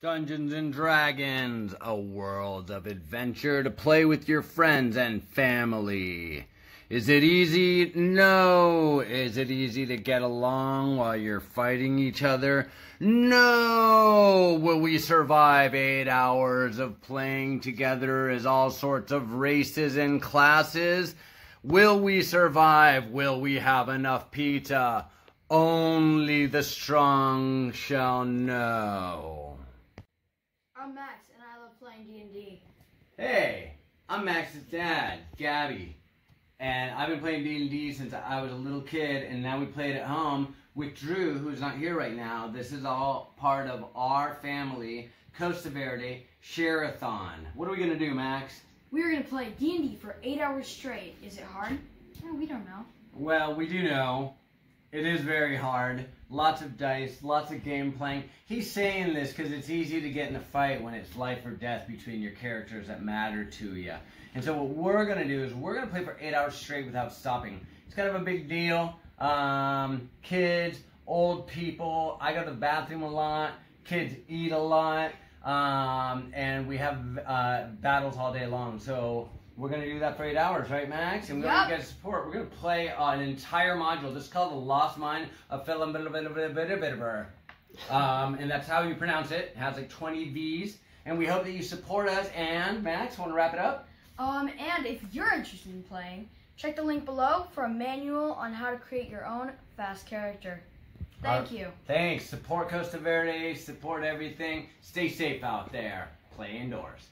Dungeons and Dragons, a world of adventure to play with your friends and family. Is it easy? No. Is it easy to get along while you're fighting each other? No. Will we survive eight hours of playing together as all sorts of races and classes? Will we survive? Will we have enough pizza? Only the strong shall know. I'm Max, and I love playing D&D. Hey, I'm Max's dad, Gabbi, and I've been playing D&D since I was a little kid, and now we play it at home with Dru, who's not here right now. This is all part of our family, Costa Verde Share-a-thon. What are we gonna do, Max? We're gonna play D&D for eight hours straight. Is it hard? No, we don't know. Well, we do know it is very hard. Lots of dice, lots of game playing. He's saying this because it's easy to get in a fight when it's life or death between your characters that matter to you. And so what we're gonna do is we're gonna play for eight hours straight without stopping. It's kind of a big deal. Um, kids, old people. I go to the bathroom a lot. Kids eat a lot. Um, and we have uh, battles all day long. So we're gonna do that for eight hours, right, Max? And we're gonna get support. We're gonna play uh, an entire module. This is called the Lost Mine of Philibitibitabitibitabitibitabir. Um, and that's how you pronounce it. It has like 20 V's. And we hope that you support us. And Max, want to wrap it up? Um, and if you're interested in playing, check the link below for a manual on how to create your own fast character. Thank Uh, you. Thanks. Support Costa Verde. Support everything. Stay safe out there. Play indoors.